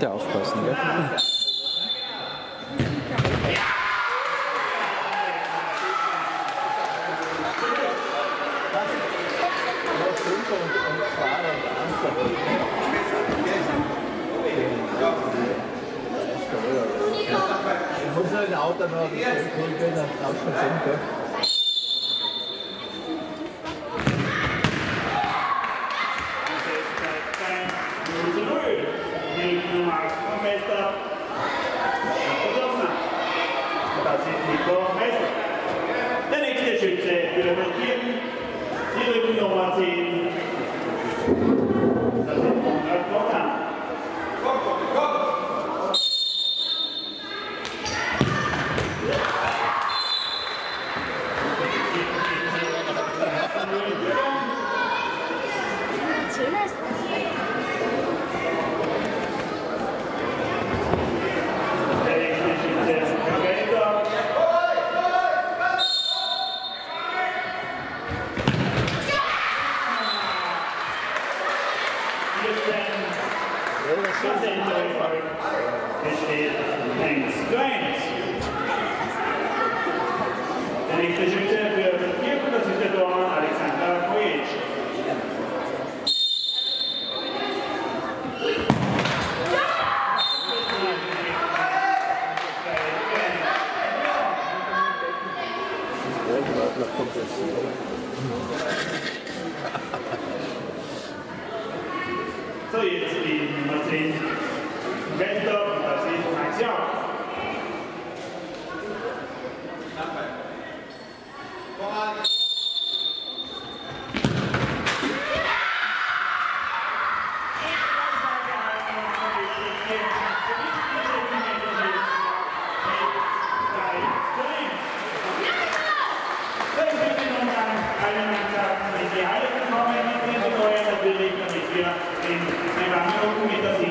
bitte aufpassen. Gell? Ich muss halt ein Auto noch, ich bin dann draußen Overkin, Dylan Martin. Es steht 1 zu 1. Der nächste So, jetzt die Nummer 10. Wendler, das ist Max Jahr. en, en.